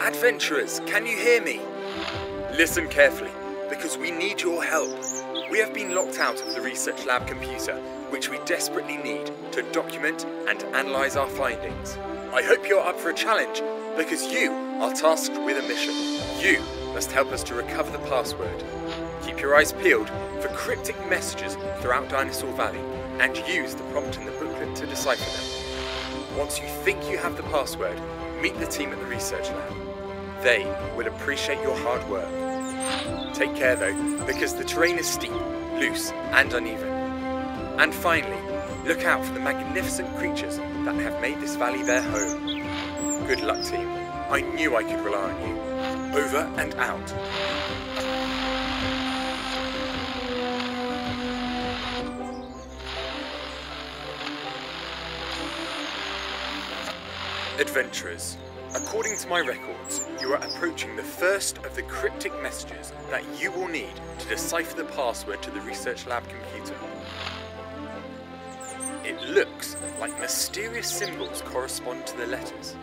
Adventurers, can you hear me? Listen carefully, because we need your help. We have been locked out of the research lab computer, which we desperately need to document and analyze our findings. I hope you're up for a challenge, because you are tasked with a mission. You must help us to recover the password Keep your eyes peeled for cryptic messages throughout Dinosaur Valley, and use the prompt in the booklet to decipher them. Once you think you have the password, meet the team at the research lab. They will appreciate your hard work. Take care though, because the terrain is steep, loose, and uneven. And finally, look out for the magnificent creatures that have made this valley their home. Good luck, team. I knew I could rely on you. Over and out. Adventurers, according to my records, you are approaching the first of the cryptic messages that you will need to decipher the password to the research lab computer. It looks like mysterious symbols correspond to the letters.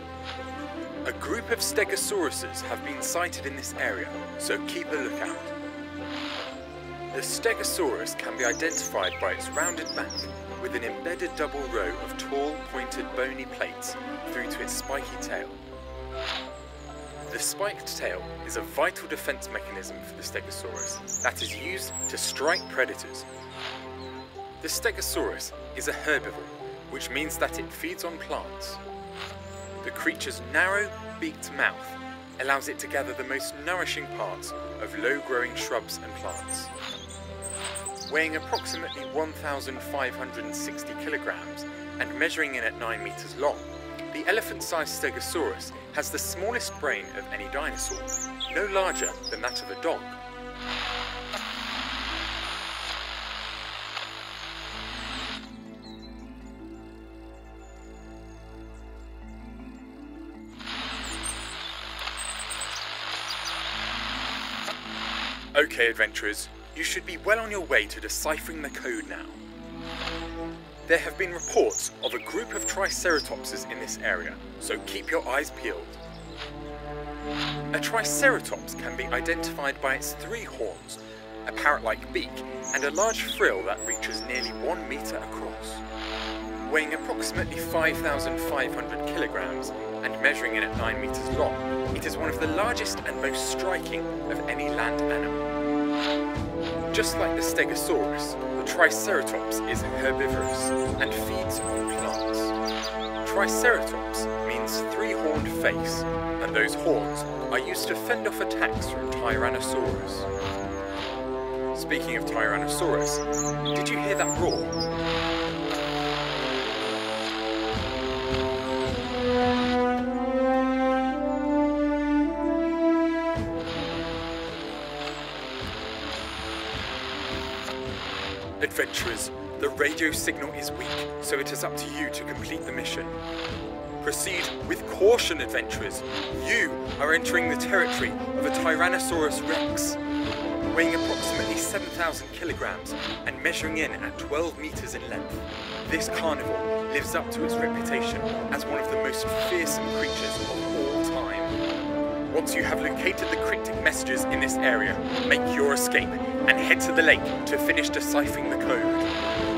A group of stegosauruses have been sighted in this area, so keep a lookout. The stegosaurus can be identified by its rounded back with an embedded double row of tall, pointed, bony plates through to its spiky tail. The spiked tail is a vital defense mechanism for the stegosaurus that is used to strike predators. The stegosaurus is a herbivore, which means that it feeds on plants. The creature's narrow, beaked mouth allows it to gather the most nourishing parts of low-growing shrubs and plants. Weighing approximately 1,560 kilograms and measuring in at 9 meters long, the elephant-sized Stegosaurus has the smallest brain of any dinosaur, no larger than that of a dog. Okay, adventurers, you should be well on your way to deciphering the code now. There have been reports of a group of Triceratopses in this area, so keep your eyes peeled. A Triceratops can be identified by its three horns, a parrot-like beak, and a large frill that reaches nearly one metre across. Weighing approximately 5,500 kilograms and measuring in at 9 metres long, it is one of the largest and most striking of any land animal. Just like the Stegosaurus, the Triceratops is herbivorous and feeds on plants. Triceratops means three-horned face, and those horns are used to fend off attacks from Tyrannosaurus. Speaking of Tyrannosaurus, did you hear that roar? Adventurers, the radio signal is weak, so it is up to you to complete the mission. Proceed with caution, adventurers. You are entering the territory of a Tyrannosaurus rex. Weighing approximately 7,000 kilograms and measuring in at 12 meters in length, this carnivore lives up to its reputation as one of the most fearsome creatures of all time. Once you have located the cryptic messages in this area, make your escape and head to the lake to finish deciphering the code.